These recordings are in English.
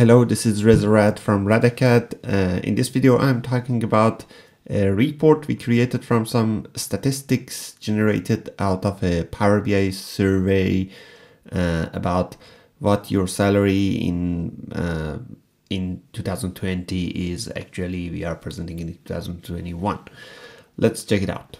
hello, this is RezaRad from Radacad. Uh, in this video, I'm talking about a report we created from some statistics generated out of a Power BI survey uh, about what your salary in uh, in 2020 is actually we are presenting in 2021. Let's check it out.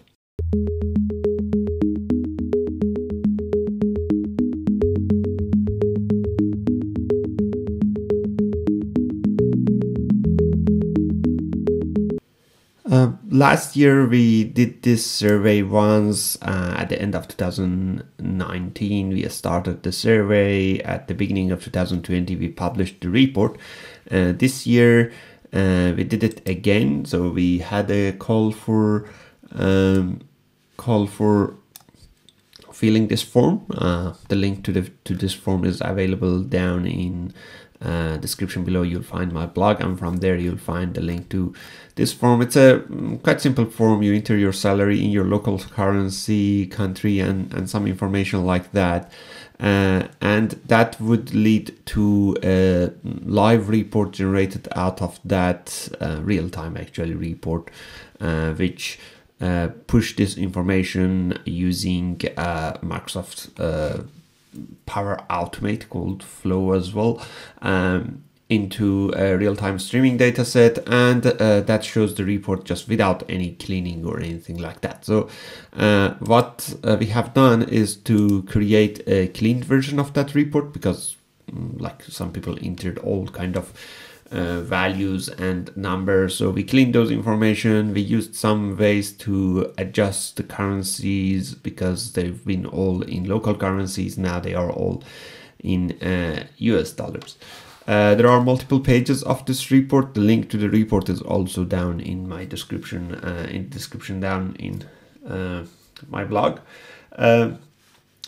Last year we did this survey once uh, at the end of 2019 we started the survey. At the beginning of 2020 we published the report. Uh, this year uh, we did it again. So we had a call for um, call for filling this form. Uh, the link to the to this form is available down in uh, description below you'll find my blog and from there you'll find the link to this form. It's a mm, quite simple form you enter your salary in your local currency country and and some information like that. Uh, and that would lead to a live report generated out of that uh, real-time actually report uh, which uh, push this information using uh, Microsoft Power Automate called Flow as well um, into a real-time streaming data set and uh, that shows the report just without any cleaning or anything like that. So uh, what uh, we have done is to create a cleaned version of that report because mm, like some people entered all kind of uh, values and numbers. So we cleaned those information. We used some ways to adjust the currencies because they've been all in local currencies. Now they are all in uh, US dollars. Uh, there are multiple pages of this report. The link to the report is also down in my description, uh, in description down in uh, my blog. Uh,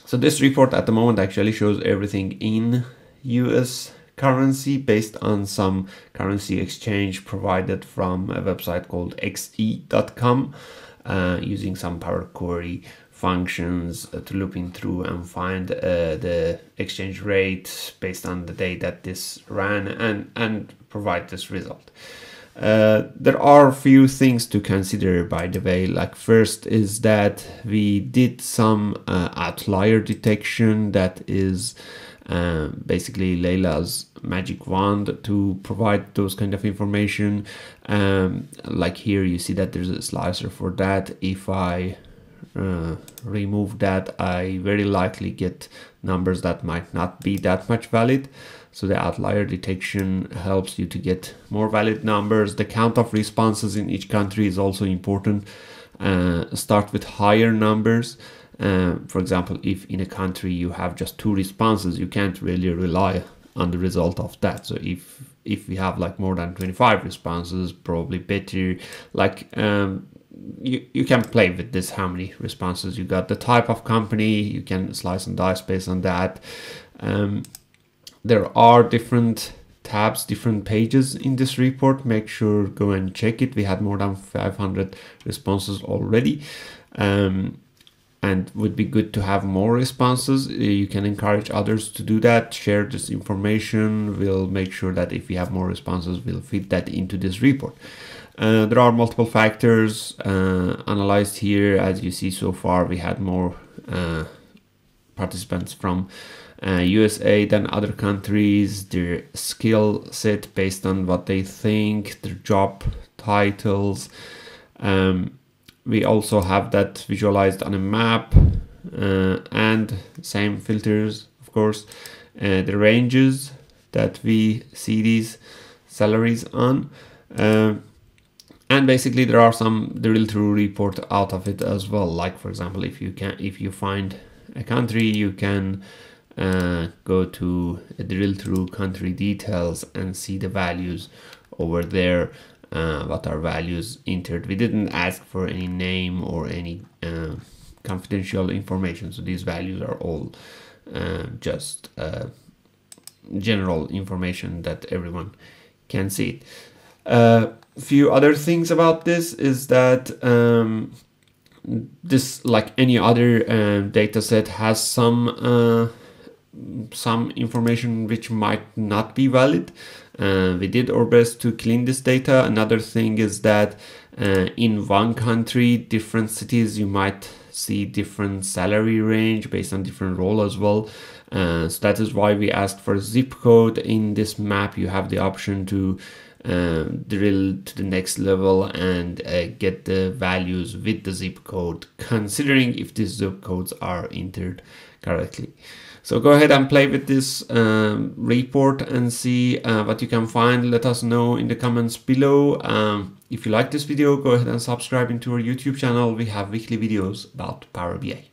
so this report at the moment actually shows everything in US currency based on some currency exchange provided from a website called xe.com uh, using some Power Query functions uh, to looping through and find uh, the exchange rate based on the day that this ran and, and provide this result. Uh, there are a few things to consider by the way like first is that we did some uh, outlier detection that is uh, basically Leila's magic wand to provide those kind of information. Um, like here, you see that there's a slicer for that. If I uh, remove that, I very likely get numbers that might not be that much valid. So the outlier detection helps you to get more valid numbers. The count of responses in each country is also important. Uh, start with higher numbers. Uh, for example, if in a country you have just two responses, you can't really rely on the result of that. So if if we have like more than 25 responses, probably better. Like um, you you can play with this how many responses you got, the type of company you can slice and dice based on that. Um, there are different tabs, different pages in this report. Make sure go and check it. We had more than 500 responses already. Um, and would be good to have more responses. Uh, you can encourage others to do that, share this information. We'll make sure that if we have more responses, we'll feed that into this report. Uh, there are multiple factors uh, analyzed here. As you see so far, we had more uh, participants from USA uh, than other countries, their skill set based on what they think, their job titles. Um, we also have that visualized on a map uh, and same filters of course uh, the ranges that we see these salaries on uh, and basically there are some drill through report out of it as well like for example if you can if you find a country you can uh, go to drill through country details and see the values over there uh, what are values entered. We didn't ask for any name or any uh, confidential information. So these values are all uh, just uh, general information that everyone can see. A few other things about this is that um, this, like any other data set, has some some information which might not be valid. Uh, we did our best to clean this data. Another thing is that uh, in one country, different cities, you might see different salary range based on different role as well. Uh, so that is why we asked for zip code in this map. You have the option to um, drill to the next level and uh, get the values with the zip code, considering if these zip codes are entered correctly. So go ahead and play with this um, report and see uh, what you can find. Let us know in the comments below. Um, if you like this video, go ahead and subscribe into our YouTube channel. We have weekly videos about Power BI.